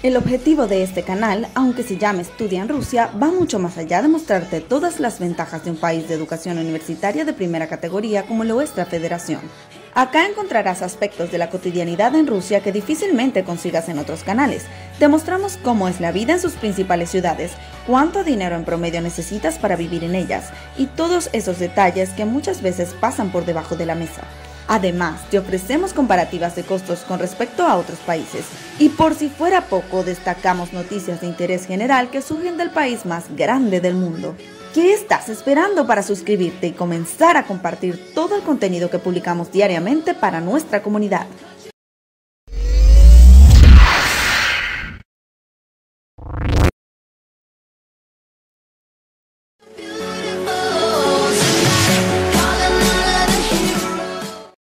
El objetivo de este canal, aunque se llame Estudia en Rusia, va mucho más allá de mostrarte todas las ventajas de un país de educación universitaria de primera categoría como lo es la Federación. Acá encontrarás aspectos de la cotidianidad en Rusia que difícilmente consigas en otros canales. Te mostramos cómo es la vida en sus principales ciudades, cuánto dinero en promedio necesitas para vivir en ellas y todos esos detalles que muchas veces pasan por debajo de la mesa. Además, te ofrecemos comparativas de costos con respecto a otros países. Y por si fuera poco, destacamos noticias de interés general que surgen del país más grande del mundo. ¿Qué estás esperando para suscribirte y comenzar a compartir todo el contenido que publicamos diariamente para nuestra comunidad?